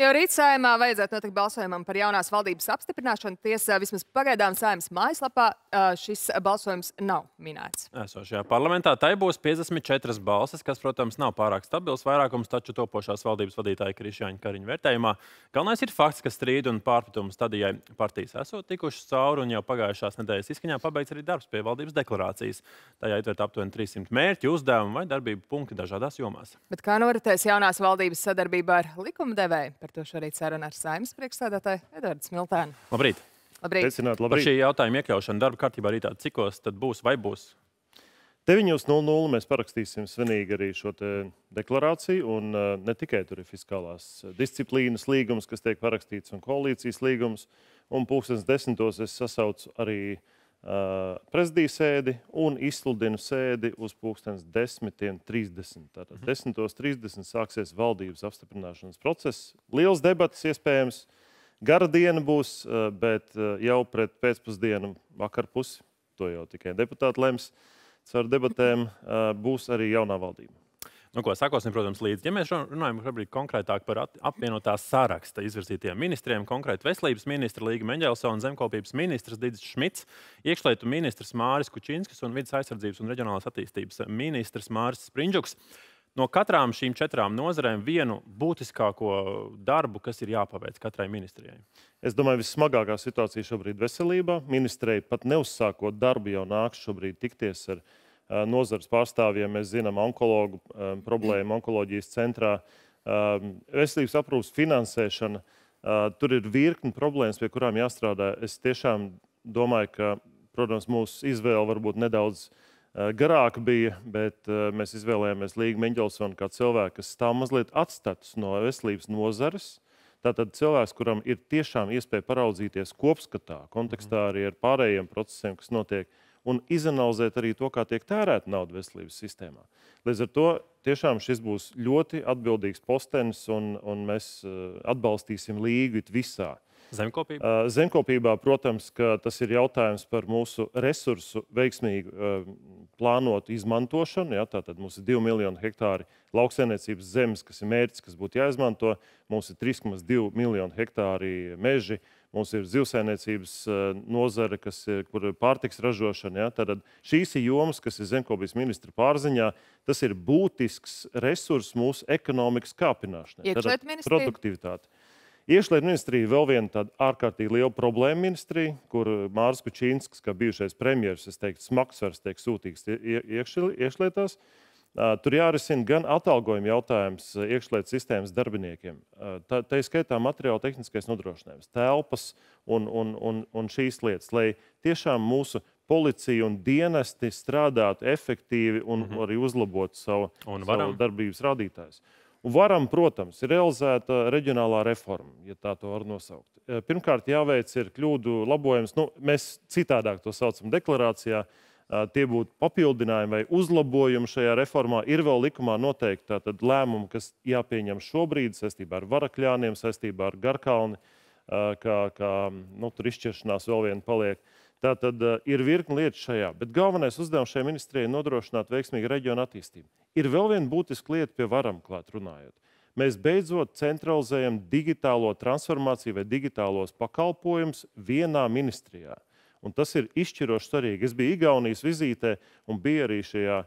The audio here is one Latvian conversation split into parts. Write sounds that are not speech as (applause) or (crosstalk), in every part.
Jau rīt saimā vajadzētu notikt balsojumam par jaunās valdības apstiprināšanu. Tiesa vismaz pagaidām saimas mājaslapā šis balsojums nav minēts. Esošajā parlamentā tai būs 54 balsis, kas, protams, nav pārāk stabils vairākums, taču topošās valdības vadītāja Krišjāņa Kariņa vērtējumā. Galvenais ir fakts, ka strīdu un pārpratumu stadijai partijas esot tikušas cauri un jau pagājušās nedēļas izskaņā pabeigts arī darbs pie valdības deklarācijas. Tajā ietvert aptuveni 300 mērķi, uzdevumi vai darbību punkti dažādās jomās. Bet kā noritēs jaunās valdības sadarbība ar likumdevēju? Par to šorīt saruna ar saimnes priekšsēdētāju Edvardu Smiltēnu. Labrīt! Labrīt! Teicināt, Par labrīt. šī jautājuma iekļaušanu darba kārtībā rītā cikos tad būs vai būs? 9.00 mēs parakstīsim svinīgi arī šo te deklarāciju. Un uh, ne tikai tur ir fiskālās disciplīnas līgums, kas tiek parakstīts, un koalīcijas līgums. Un pūkstens desmitos es sasaucu arī uh, prezidijas sēdi un izsludinu sēdi uz pūkstens 10.30. Tātad 10.30 sāksies valdības apstiprināšanas process. Liels debats iespējams. Gara diena būs, uh, bet uh, jau pret pēcpusdienu, vakar pusi, to jau tikai deputāti lems. Caur debatēm būs arī jaunā valdība. Nu, ko sakosim, protams, līdzi. Ja mēs runājam konkrētāk par apvienotā saraksta izvirzītiem ministriem, konkrēti veselības ministra Līga Meņģelsona, zemkopības ministrs Digis Šmits, iekšlietu ministrs Māris Kučinskis un vidas aizsardzības un reģionālās attīstības ministrs Māris Sprindžuks. No katrām šīm četrām nozarēm vienu būtiskāko darbu, kas ir jāpaveic katrai ministrijai. Es domāju, vissmagākā situācija šobrīd ir veselībā. Ministrei pat neuzsākot darbu, jau nāks šobrīd tikties ar nozares pārstāvjiem. Mēs zinām, onkologu um, problēmu onkoloģijas centrā, um, veselības aprūpas finansēšana. Tur ir virkni problēmas, pie kurām jāstrādā. Es tiešām domāju, ka, protams, mūsu izvēle varbūt nedaudz garāka bija, bet mēs izvēlējāmies Līgu Meņģelsonu kā cilvēku, kas stāv mazliet atstatus no veselības nozares. Tātad cilvēks, kuram ir tiešām iespēja paraudzīties kopskatā, kontekstā arī ar pārējiem procesiem, kas notiek, un izanalizēt arī to, kā tiek tērēta nauda veselības sistēmā. Līdz ar to tiešām šis būs ļoti atbildīgs postenis, un, un mēs eh, atbalstīsim līgu visā. Zemkopība. Uh, Zemkopībā, protams, ka tas ir jautājums par mūsu resursu veiksmīgu uh, plānotu izmantošanu. Ja, tātad mums ir 2 miljoni hektāri lauksaimniecības zemes, kas ir mērķis, kas būtu jāizmanto. Mums ir 3,2 miljoni hektāri meži. Mums ir zivsaimniecības uh, nozare, kas ir, kur ir pārtiks ražošana. Ja. Tātad šīs ir jomas, kas ir zemkopības ministra pārziņā. Tas ir būtisks resurs mūsu ekonomikas kāpināšanai. Iekšlietu Tātad ministrija? produktivitāte. Iekšlietu ministrija vēl viena tāda ārkārtīgi liela problēma ministrija, kur Mārcis Kučīnskis, kā bijušais premjerministrs, es teiktu, smagsvars tiek sūtīts ie- ie- iekšli- iekšlietās. Ā, Tur jārisina gan atalgojuma jautājums iekšlietu sistēmas darbiniekiem, tā, tā skaitā materiāla tehniskais nodrošinājums, telpas un, un, un, un šīs lietas, lai tiešām mūsu policija un dienesti strādātu efektīvi un mm -hmm. arī uzlabotu savu, savu darbības rādītājus. Un varam, protams, ir realizēta reģionālā reforma, ja tā to var nosaukt. Pirmkārt, jāveic ir kļūdu labojums. Nu, mēs citādāk to saucam deklarācijā. Eh, Tie būtu papildinājumi vai uzlabojumi šajā reformā. Ir vēl likumā noteikti tātad lēmumi, kas jāpieņem šobrīd saistībā ar varakļāniem, saistībā ar Garkalni, kā, kā nu, tur izšķiršanās vēl viena paliek. Tā tad uh, ir virkni lietu šajā, bet galvenais uzdevums šai ministrijai nodrošināt veiksmīgu reģionu attīstību. Ir vēl viena būtiska lieta pie varam klāt runājot. Mēs beidzot centralizējam digitālo transformāciju vai digitālos pakalpojumus vienā ministrijā. Un tas ir izšķiroši svarīgi. Es biju Igaunijas vizītē un biju arī šajā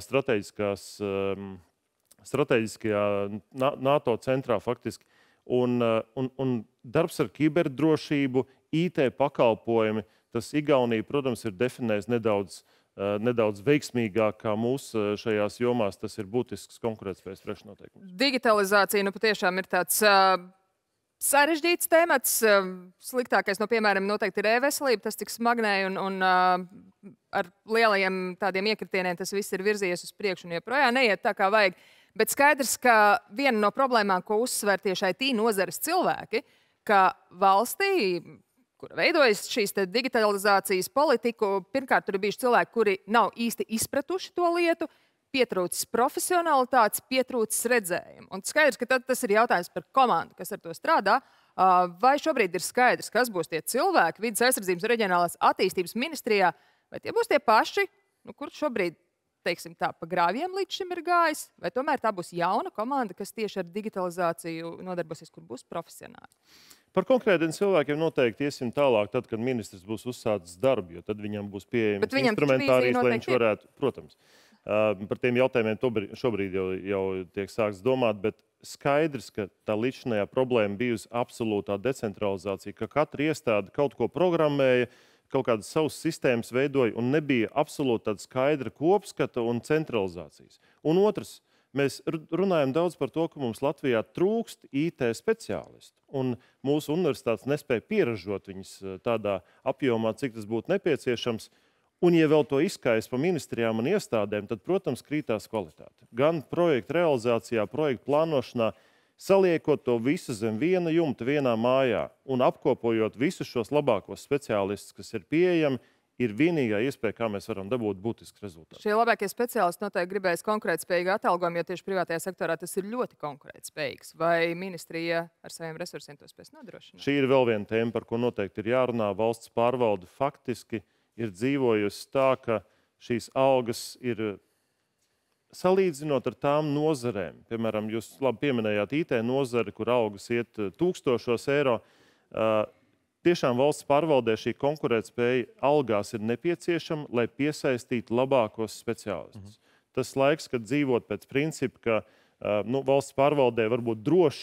strateģiskās, strateģiskajā Na- NATO centrā faktiski. Un, un, un darbs ar kiberdrošību, IT pakalpojumi, tas Igaunija, protams, ir definējis nedaudz, uh, nedaudz veiksmīgāk kā mūsu šajās jomās. Tas ir būtisks konkurētspējas priekšnoteikums. Digitalizācija nu patiešām ir tāds uh, sarežģīts temats. Uh, sliktākais, no piemēram, noteikti ir e-veselība. Tas tik smagnēji un, un uh, ar lielajiem tādiem iekritieniem tas viss ir virzījies uz priekšu un joprojām neiet tā, kā vajag. Bet skaidrs, ka viena no problēmām, ko uzsver tieši IT nozares cilvēki, ka valstī, kur veidojas šīs digitalizācijas politiku, pirmkārt, tur ir bijuši cilvēki, kuri nav īsti izpratuši to lietu, pietrūcis profesionālitātes, pietrūcis redzējuma. Un skaidrs, ka tas ir jautājums par komandu, kas ar to strādā. Ā, Vai šobrīd ir skaidrs, kas būs tie cilvēki vidas aizsardzības un reģionālās attīstības ministrijā, vai tie būs tie paši, nu, kur šobrīd teiksim, tā pa grāviem līdz šim ir gājis, vai tomēr tā būs jauna komanda, kas tieši ar digitalizāciju nodarbosies, kur būs profesionāli? Par konkrētiem cilvēkiem noteikti iesim tālāk, tad, kad ministrs būs uzsācis darbu, jo tad viņam būs pieejams instrumentārijas, lai viņš varētu, protams, uh, par tiem jautājumiem šobrīd jau, jau tiek sākts domāt, bet skaidrs, ka tā līdzinājā problēma bijusi absolūtā decentralizācija, ka katra iestāde kaut ko programmēja, kaut kādas savas sistēmas veidoja un nebija absolūti tāda skaidra kopskata un centralizācijas. Un otrs, mēs ru- runājam daudz par to, ka mums Latvijā trūkst IT speciālistu. Un mūsu universitātes nespēja pieražot viņus tādā apjomā, cik tas būtu nepieciešams. Un, ja vēl to izskaidrs pa ministrijām un iestādēm, tad, protams, krītās kvalitāte. Gan projekta realizācijā, projekta plānošanā, saliekot to visu zem viena jumta, vienā mājā un apkopojot visus šos labākos speciālistus, kas ir pieejami, ir vienīgā iespēja, kā mēs varam dabūt būtisku rezultātu. Šie labākie speciālisti noteikti gribēs konkurētspējīgu atalgojumu, jo tieši privātajā sektorā tas ir ļoti konkurētspējīgs. Vai ministrija ar saviem resursiem to spēs nodrošināt? Šī ir vēl viena tēma, par ko noteikti ir jārunā. Valsts pārvalde faktiski ir dzīvojusi tā, ka šīs algas ir salīdzinot ar tām nozarēm. Piemēram, jūs labi pieminējāt IT nozari, kur algas iet eh, tūkstošos eiro. Uh, Tiešām valsts pārvaldē šī konkurētspēja algās ir nepieciešama, lai piesaistītu labākos speciālistus. Mhm. Tas laiks, kad dzīvot pēc principa, ka nu, valsts pārvaldē varbūt drošs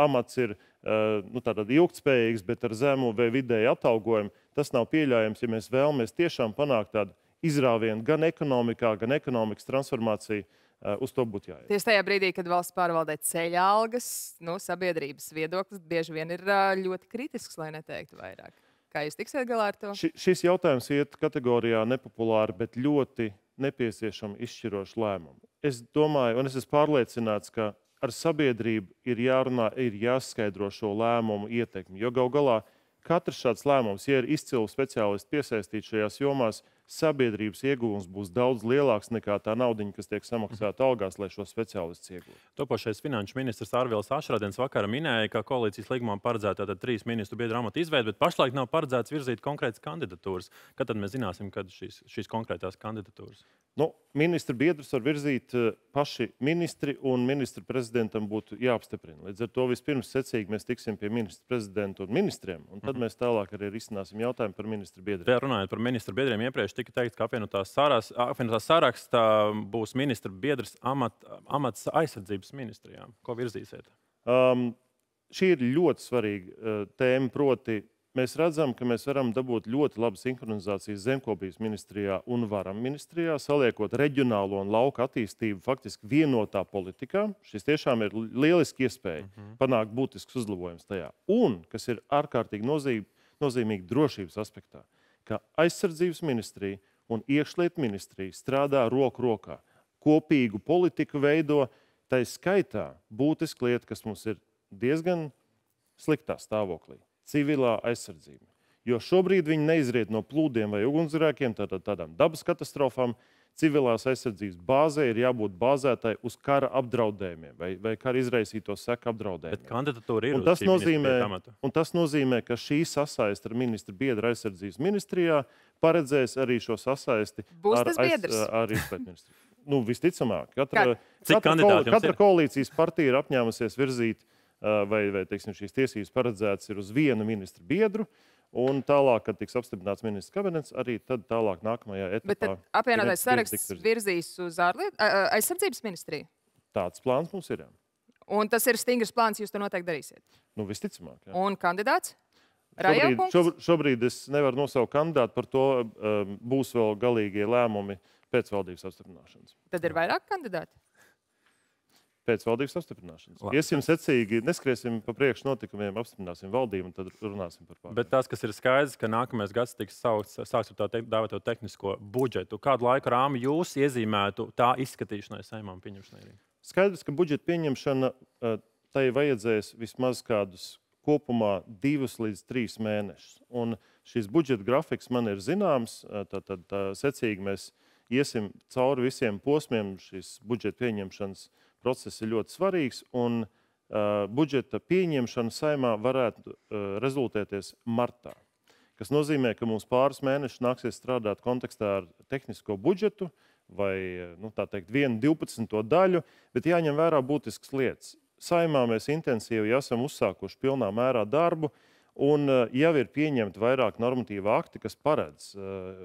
amats ir nu, tātad ilgspējīgs, bet ar zemu vai vidēju atalgojumu, tas nav pieļaujams, ja mēs vēlamies tiešām panākt tādu izrāvienu gan ekonomikā, gan ekonomikas transformāciju. Uh, uz to būtu jāiet. Tieši tajā brīdī, kad valsts pārvaldē ceļ algas, nu, sabiedrības viedoklis bieži vien ir ā, ļoti kritisks, lai neteiktu vairāk. Kā jūs tiksiet galā ar to? Ši, šis jautājums iet kategorijā nepopulāri, bet ļoti nepieciešama izšķiroša lēmuma. Es domāju, un es esmu pārliecināts, ka ar sabiedrību ir jārunā, ir jāskaidro šo lēmumu ietekmi. Jo gal galā katrs šāds lēmums, ja ir izcili speciālisti piesaistīti šajās jomās, sabiedrības ieguvums būs daudz lielāks nekā tā nauda, kas tiek samaksāta algās, lai šo speciālistu iegūtu. Topošais finanšu ministrs Arvils Ašradens vakar minēja, ka koalīcijas līgumā paredzēta tātad trīs ministru biedru amatu izveide, bet pašlaik nav paredzēts virzīt konkrētas kandidatūras. Kad tad mēs zināsim, kad šīs, šīs konkrētās kandidatūras? Nu, ministra biedrus var virzīt eh, paši ministri, un ministra prezidentam būtu jāapstiprina. Līdz ar to vispirms secīgi mēs tiksim pie ministra prezidenta un ministriem, un tad mm -hmm. mēs tālāk arī risināsim jautājumu par ministra biedriem. Vēl runājot par ministru biedriem, iepriekš tika teikts, ka apvienotā saras- apvienotā sarakstā būs ministra biedrs amat, amats aizsardzības ministrijām. Ko virzīsiet? Um, šī ir ļoti svarīga uh, tēma. Proti, mēs redzam, ka mēs varam dabūt ļoti labu sinhronizāciju zemkopības ministrijā un varam ministrijā, saliekot reģionālo un lauka attīstību faktiski vienotā politikā. Šis tiešām ir lieliski iespēja mm -hmm. panākt būtisks uzlabojums tajā. Un, kas ir ārkārtīgi nozīmīgi, nozīmīgi drošības aspektā, ka aizsardzības ministrija un iekšlietu ministrija strādā roku rokā, kopīgu politiku veido. Tā ir skaitā būtiska lieta, kas mums ir diezgan sliktā stāvoklī - civilā aizsardzība. Jo šobrīd viņi neizriet no plūdiem vai ugunsgrēkiem, tātad tādām dabas katastrofām. Civilās aizsardzības bāzē ir jābūt bāzētai uz kara apdraudējumiem vai, vai kara izraisīto seku Bet apdraudējumiem. kandidatūra ir Un tas, nozīmē, un tas nozīmē, ka šī sasaiste ar ministra biedra aizsardzības ministrijā paredzēs arī šo sasaisti Būs ar, biedrs? ar (laughs) izpētes ministriju. Nu, visticamāk, katra, Kā- Cik katra, jums katra koalīcijas partija ir apņēmusies virzīt, ā, vai, vai teiksim, šīs tiesības paredzētas ir uz vienu ministra biedru. Un tālāk, kad tiks apstiprināts ministrs kabinets, arī tad tālāk nākamajā Bet tad etapā. apvienotais saraksts virzīs uz ārlietu ā, ā, aizsardzības ministriju. Tāds plāns mums ir. Jā. Un tas ir stingrs plāns, jūs to noteikti darīsiet. Nu, visticamāk. Jā. Un kandidāts? Šobrīd, šobrīd, šobrīd es nevaru nosaukt kandidātu, par to um, būs vēl galīgie lēmumi pēc valdības apstiprināšanas. Tad ir vairāk kandidāti. Pēc valdības apstiprināšanas. Labi. Iesim secīgi, neskriesim pa priekšu notikumiem, apstiprināsim valdību un tad runāsim par pārējiem. Bet tas, kas ir skaidrs, ka nākamais gads tiks saukts, sāks ar tā te, dēvēto tehnisko budžetu. Kādu laiku rāmu jūs iezīmētu tā izskatīšanai, saimām pieņemšanai? Skaidrs, ka budžeta pieņemšana eh, tai vajadzēs vismaz kādus kopumā divus līdz trīs mēnešus. Un šis budžeta grafiks man ir zināms, eh, tad, tad tā, secīgi mēs iesim cauri visiem posmiem. Šis budžeta pieņemšanas process ir ļoti svarīgs. Un, uh, budžeta pieņemšana saimā varētu uh, rezultēties martā. Tas nozīmē, ka mums pāris mēnešus nāksies strādāt kontekstā ar tehnisko budžetu, vai nu, tā teikt, vienu divpadsmito daļu, bet jāņem vērā būtiskas lietas. Saimā mēs intensīvi esam uzsākuši pilnā mērā darbu, un uh, jau ir pieņemti vairāk normatīvu akti, kas paredz uh,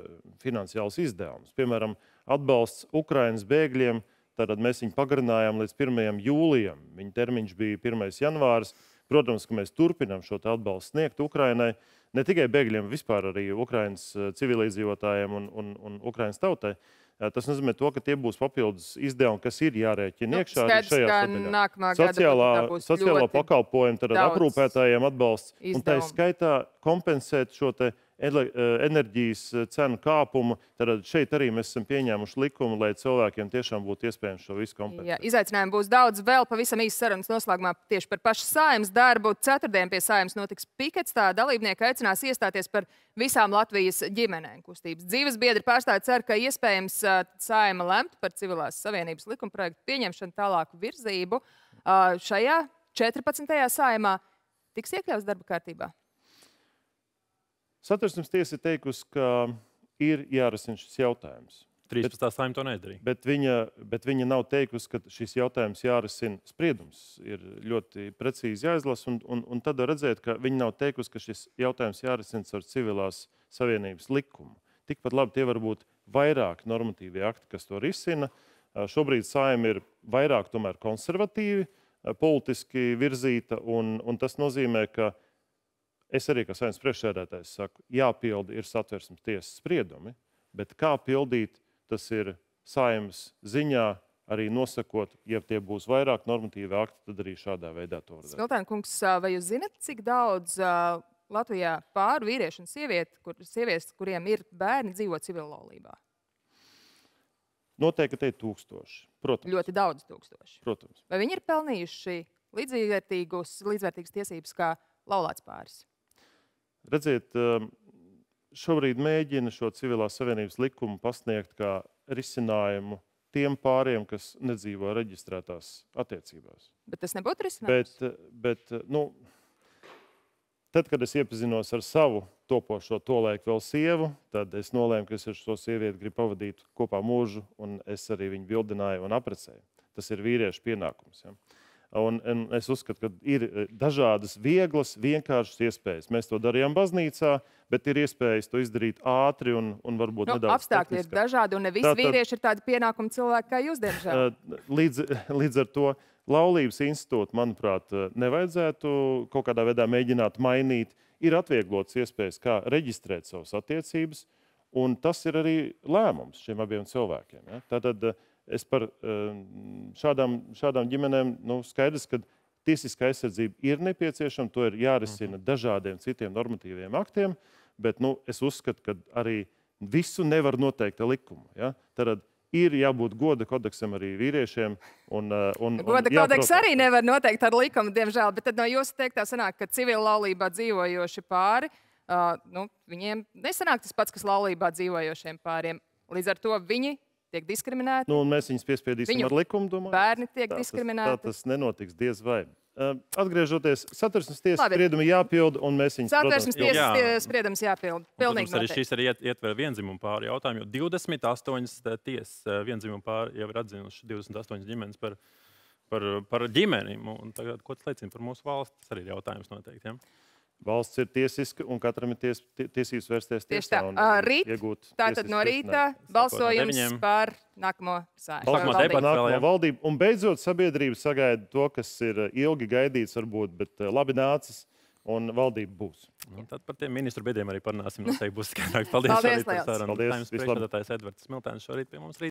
finansiālus izdevumus. Piemēram, atbalsts Ukraiņas bēgļiem, tad mēs viņu pagarinājām līdz 1. jūlijam. Viņa termiņš bija 1. janvāris. Protams, ka mēs turpinām šo atbalstu sniegt Ukraiņai. Ne tikai bēgļiem, vispār arī Ukraiņas civilizētājiem un, un, un Ukraiņas tautai. Tas nozīmē, to, ka tie būs papildus izdevumi, kas ir jārēķina Nu, iekšā arī skaidrs, šajā ka sadaļā. Sociālā, sociālā pakalpojuma tad aprūpētājiem atbalsts. Un tā skaitā kompensēt šo te eh, enerģijas eh, cenu kāpumu. Tad šeit arī mēs esam pieņēmuši likumu, lai cilvēkiem tiešām būtu iespējams šo visu Jā, kompensēt. izaicinājumu būs daudz. Vēl pavisam īsi sarunas noslēgumā tieši par pašu saimnes darbu. Ceturtdien pie saimnes notiks pikets. Tā dalībnieki aicinās iestāties par visām Latvijas ģimenēm kustības. Dzīves biedri pārstāvji cer, ka iespējams ā, saima lemt par civilās savienības likumprojektu pieņemšanu tālāku virzību. Šajā 14. saimā tiks iekļauts darba kārtībā. Satversmes tiesa ir teikusi, ka ir jārisina šis jautājums. 13. saimta to nedarīja. Bet viņa, bet viņa nav teikusi, ka šis jautājums jārisina spriedums. Ir ļoti precīzi jāizlasa, un, un, un tad var redzēt, ka viņa nav teikusi, ka šis jautājums jārisina ar civilās savienības likumu. Tikpat labi tie var būt vairāk normatīvi akti, kas to risina. Šobrīd saima ir vairāk tomēr konservatīvi, politiski virzīta, un, un tas nozīmē, ka es arī kā saimnes priekšsēdētājs saku, jāpilda ir satversmes tiesas spriedumi, bet kā pildīt, tas ir saimnes ziņā, arī nosakot, ja tie būs vairāk normatīvi akti, tad arī šādā veidā to var darīt. Smiltēna kungs, vai jūs zinat, cik daudz ā, Latvijā pāru vīriešu un sievieti, kur, sievietes, kuriem ir bērni, dzīvo civillaulībā? Noteikti te ir tūkstoši. Protams, Ļoti daudz tūkstoši. protams. Vai viņi ir pelnījuši līdzvērtīgus, līdzvērtīgas tiesības kā laulāts pāris? Redziet, um, šobrīd mēģina šo civilās savienības likumu pasniegt kā risinājumu tiem pāriem, kas nedzīvo reģistrētās attiecībās. Bet tas nebūtu risinājums. Bet, bet nu, tad, kad es iepazinos ar savu topošo tolēku vēl sievu, tad es nolēmu, ka es ar šo sievieti gribu pavadīt kopā mūžu, un es arī viņu bildināju un aprecēju. Tas ir vīriešu pienākums. Ja? Un, un es uzskatu, ka ir eh, dažādas vieglas, vienkāršas iespējas. Mēs to darījām baznīcā, bet ir iespējas to izdarīt ātri un, un varbūt Nu, nedaudz apstākļi ir tehniskāk. dažādi, un ne visi Tātad- vīrieši ir tādi pienākumi cilvēki kā jūs, diemžēl. Uh, Līdz, līdz ar to laulības institūtu, manuprāt, uh, nevajadzētu kaut kādā veidā mēģināt mainīt. Ir atvieglotas iespējas, kā reģistrēt savas attiecības, un tas ir arī lēmums šiem abiem cilvēkiem. Ja? Tātad uh, es par um, šādām, šādām ģimenēm nu, skaidrs, ka tiesiskā aizsardzība ir nepieciešama, to ir jārisina dažādiem citiem normatīviem aktiem, bet nu, es uzskatu, ka arī visu nevar noteikt ar likumu. Ja? Tad ir jābūt goda kodeksam arī vīriešiem. Un, uh, un, un Goda kodeks arī nevar noteikt ar likumu, diemžēl. Bet no jūsu teiktā sanāk, ka civil laulībā dzīvojoši pāri, uh, nu, viņiem nesanāk tas pats, kas laulībā dzīvojošiem pāriem. Līdz ar to viņi tiek diskriminēti. Nu, un mēs viņus piespiedīsim Viņu ar likumu. Domāju. bērni tiek Tā tas- diskriminēti. Tā tas nenotiks diez vai. Atgriežoties, satversmes tiesas spriedumi jāpilda, un mēs viņus Satversmes jo- tiesas Jā. spriedums jāpild. Pilnīgi Protams, arī noteikti. šis arī iet, ietver vienzimumu pāri jautājumu, jo 28 tiesas vienzimumu pāri jau ir atzinuši 28 ģimenes par, par, par ģimeni. Un Tagad, ko tas liecina par mūsu valsti? Tas arī ir jautājums noteikti. Ja? Valsts ir tiesiska, un katram ir ties, tie- tiesības vērsties Tieši tiesā. tā. un Ā, Rīt, iegūt tātad no rīta balsojums deviņiem. par nākamo valdību. debata. vēl, Nākamā ja? valdība. Un beidzot, sabiedrība sagaida to, kas ir uh, ilgi gaidīts, varbūt, bet uh, labi nācis, un valdība būs. Un tad par tiem ministru biedriem arī parunāsim. Noteikti būs skaidrāk. Paldies, Paldies arī par sarunu. Paldies, vislabāk. Edvards Smiltēns šorīt pie mums rīt.